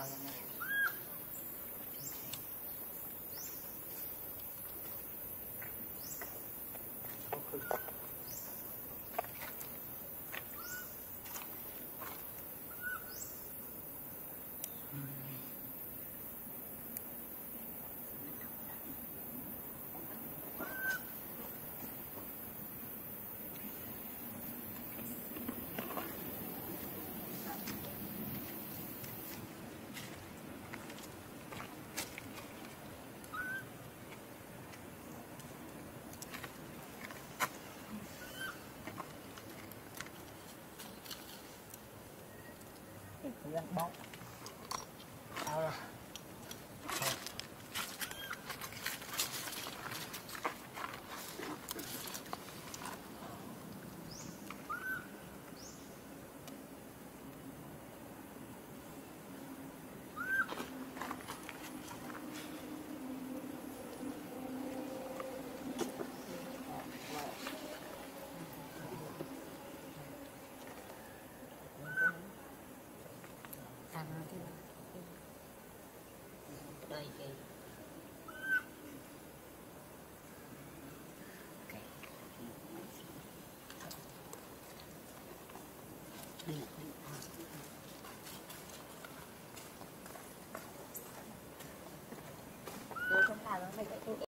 bao nhiêu năm Hãy subscribe cho kênh Ghiền đây cái cái không cái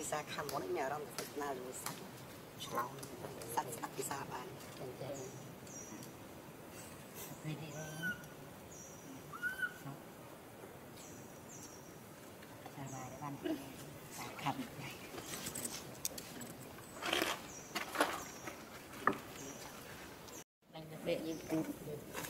ពិសាខាងមុនមានអារម្មណ៍ទៅស្នើជាមួយសត្វឆ្លងសត្វស្ដាប់ពិសាបានវិធីនេះតាមបានតាមខាត់ឡើងទៅយើង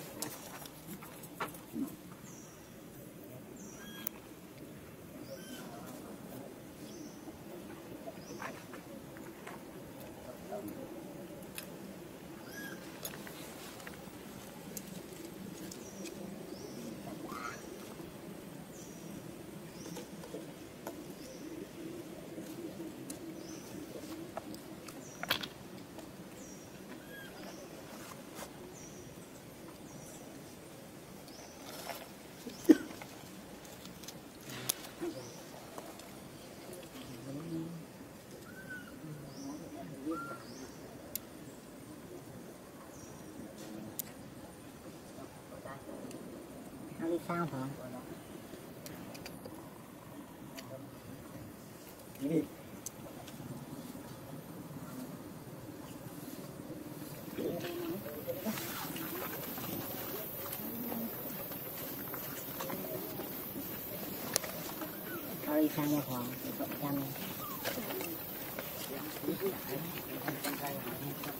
phao hả? Cái sao nằm đây sao không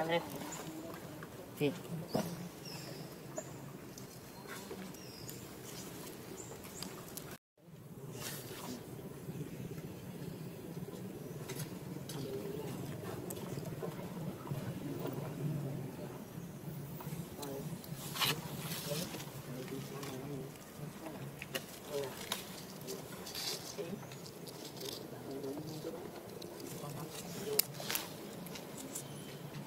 Andrés.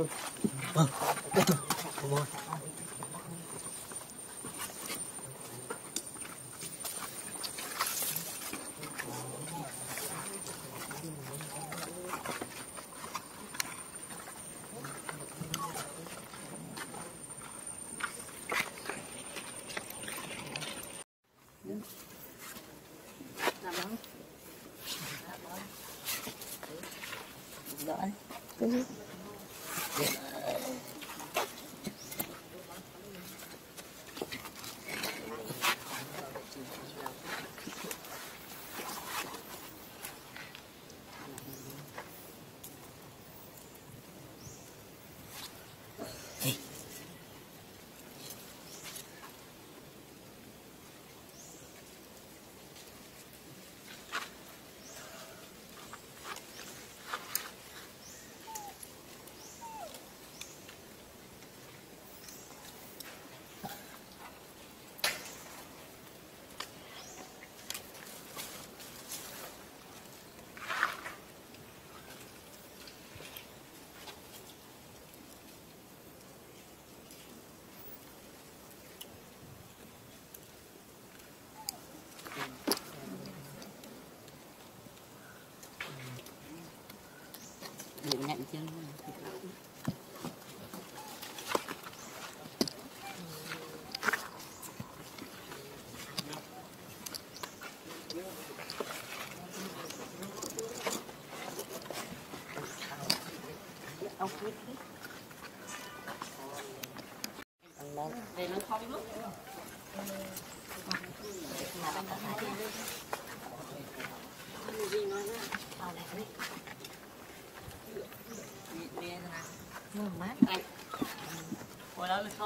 thôi vâng đây thôi đúng không Đừng nhận chân.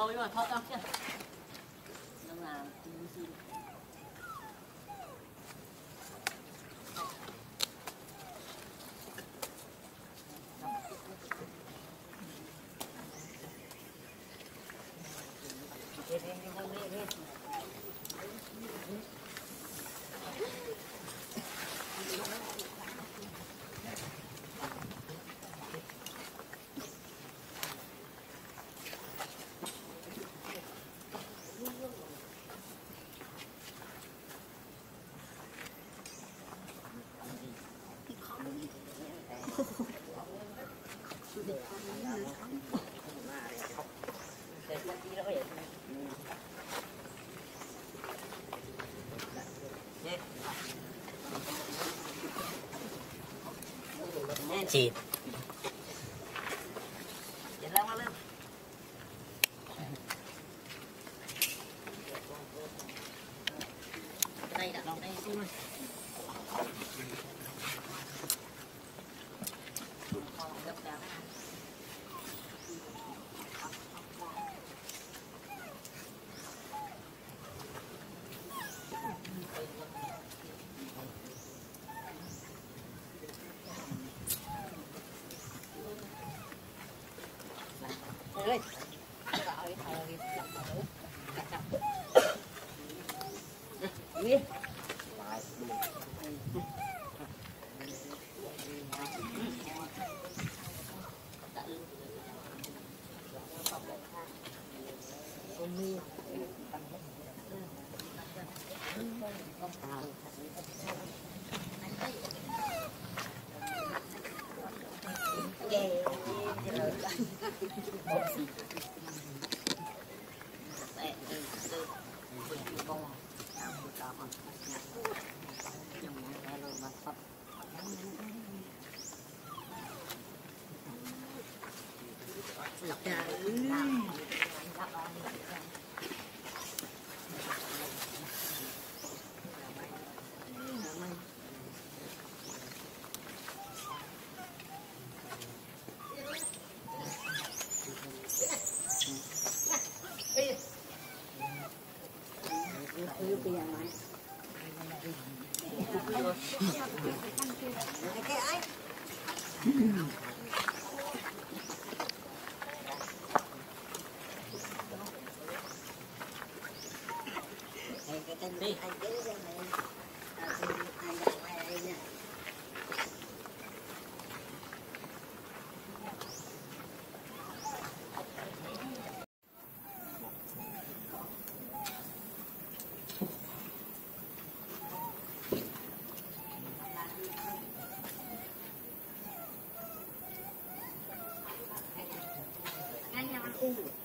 Hồi đó thoát đâu chứ Chị Vậy good. lọc ra. 公主。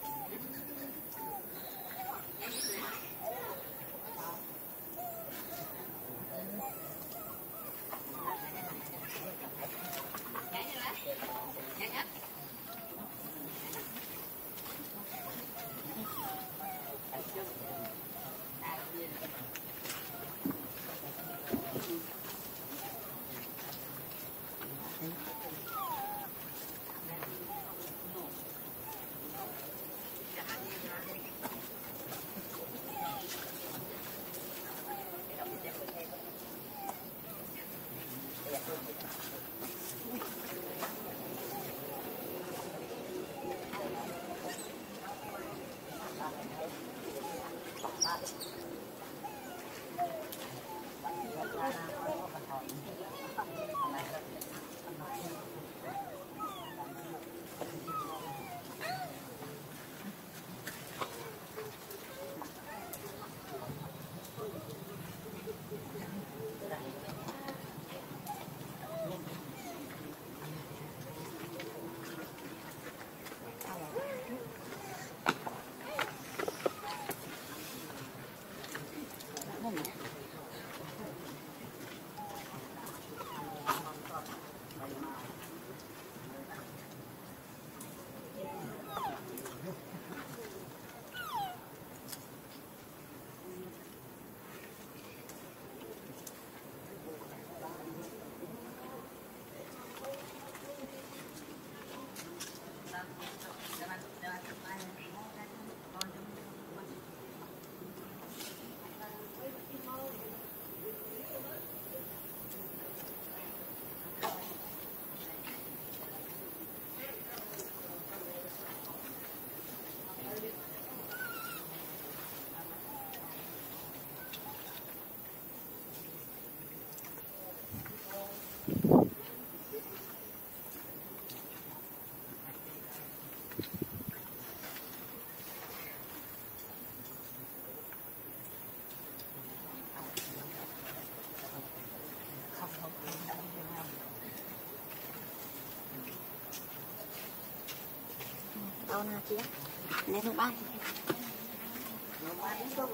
Đâu nào chị Nên không bay Không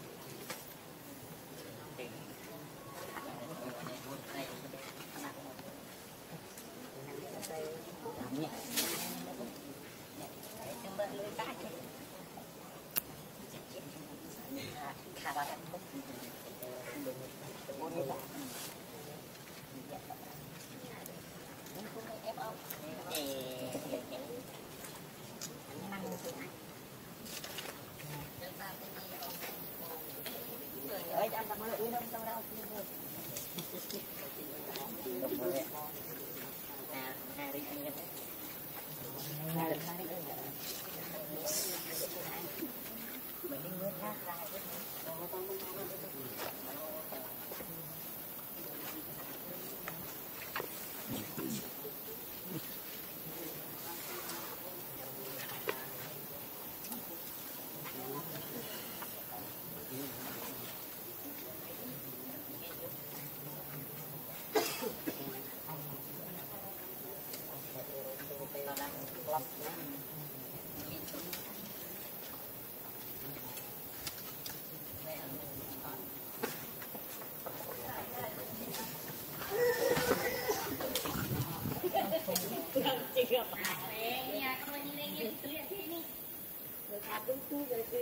faculty that.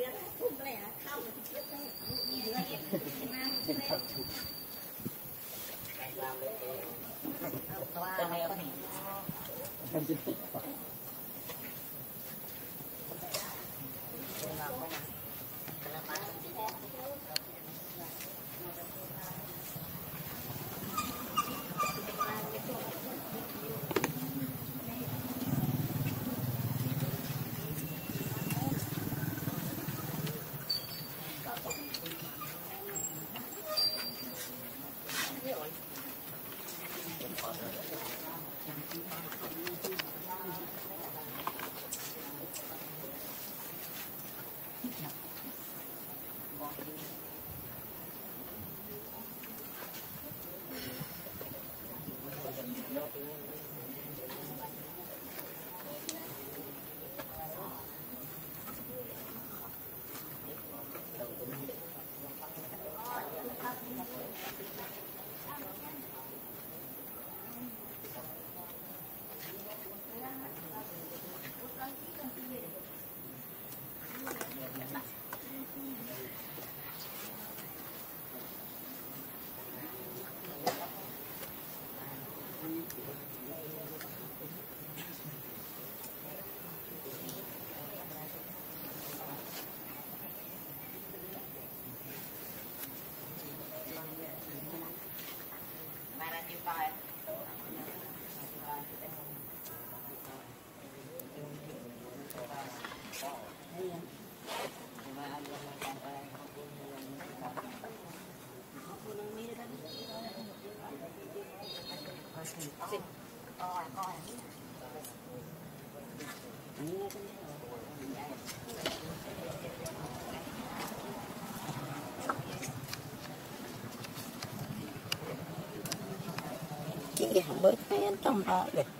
Chị không bớt hay anh trong đó được.